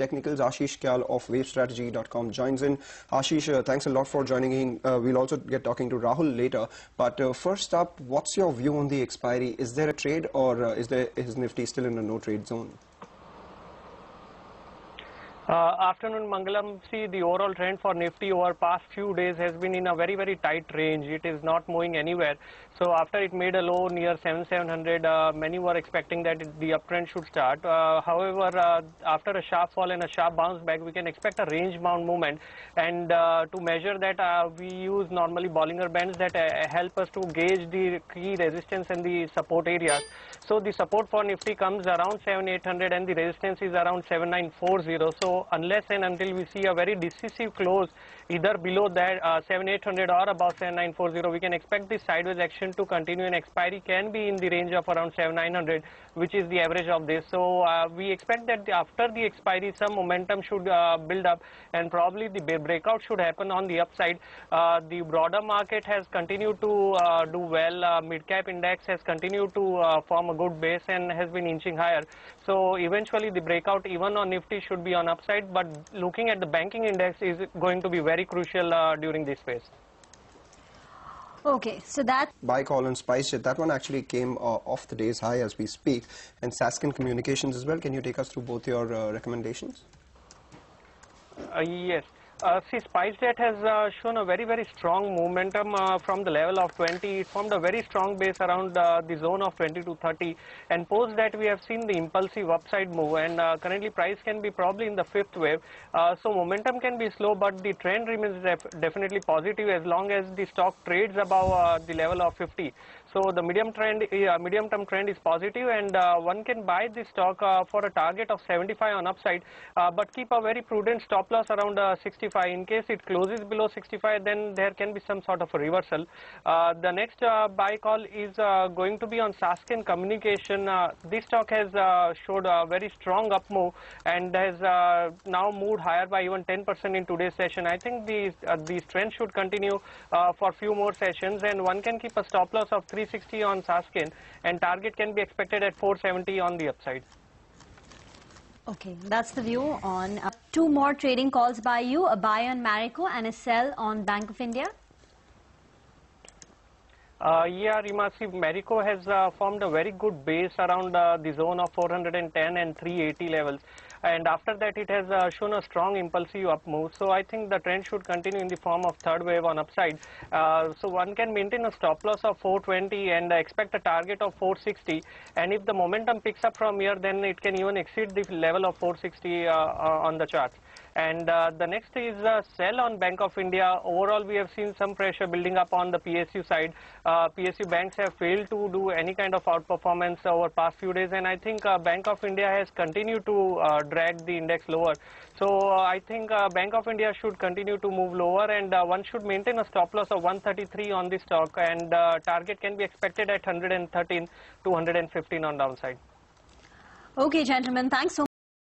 Technicals, Ashish Kyal of wavesstrategy.com joins in. Ashish, uh, thanks a lot for joining in. Uh, we'll also get talking to Rahul later. But uh, first up, what's your view on the expiry? Is there a trade or uh, is, there, is Nifty still in a no trade zone? Uh, afternoon, Mangalam. See, the overall trend for Nifty over past few days has been in a very, very tight range. It is not moving anywhere. So after it made a low near 7700, uh, many were expecting that it, the uptrend should start. Uh, however, uh, after a sharp fall and a sharp bounce back, we can expect a range-bound movement. And uh, to measure that, uh, we use normally Bollinger Bands that help us to gauge the key resistance and the support areas. So the support for Nifty comes around 7800 and the resistance is around 7940. So unless and until we see a very decisive close either below that uh, 7800 or above 7940 we can expect this sideways action to continue. And expiry can be in the range of around 7900 which is the average of this. So uh, we expect that after the expiry some momentum should uh, build up and probably the breakout should happen on the upside. Uh, the broader market has continued to uh, do well. Uh, mid cap index has continued to form a good base and has been inching higher so eventually the breakout even on nifty should be on upside upside, but looking at the banking index is going to be very crucial uh, during this phase. Okay, so that... Buy call on SpiceJet, that one actually came uh, off the day's high as we speak. And Sasken Communications as well. Can you take us through both your uh, recommendations? Uh, yes. Uh, see, SpiceJet has uh, shown a very, very strong momentum uh, from the level of 20. It formed a very strong base around uh, the zone of 20 to 30. And post that, we have seen the impulsive upside move. And uh, currently, price can be probably in the fifth wave. Uh, so momentum can be slow, but the trend remains def definitely positive as long as the stock trades above the level of 50. So the medium trend, medium term trend is positive, and one can buy this stock for a target of 75 on upside, but keep a very prudent stop loss around 60 65. In case it closes below 65, then there can be some sort of a reversal. Uh, the next uh, buy call is uh, going to be on Sasken Communication. Uh, this stock has uh, showed a very strong up move and has uh, now moved higher by even 10% in today's session. I think these these trends should continue for a few more sessions, and one can keep a stop loss of 360 on Sasken, and target can be expected at 470 on the upside. Okay, that's the view on uh, two more trading calls by you, a buy on Marico and a sell on Bank of India. Uh, yeah, Reema, see, Marico has uh, formed a very good base around uh, the zone of 410 and 380 levels. And after that, it has uh, shown a strong impulsive up move. So I think the trend should continue in the form of third wave on upside. Uh, so one can maintain a stop loss of 420 and expect a target of 460. And if the momentum picks up from here, then it can even exceed the level of 460 uh, on the charts. And uh, the next is uh, sell on Bank of India. Overall, we have seen some pressure building up on the PSU side. Uh, PSU banks have failed to do any kind of outperformance over past few days, and I think uh, Bank of India has continued to uh, drag the index lower. So uh, I think uh, Bank of India should continue to move lower, and uh, one should maintain a stop loss of 133 on the stock, and uh, target can be expected at 113 to 115 on downside. Okay, gentlemen, thanks so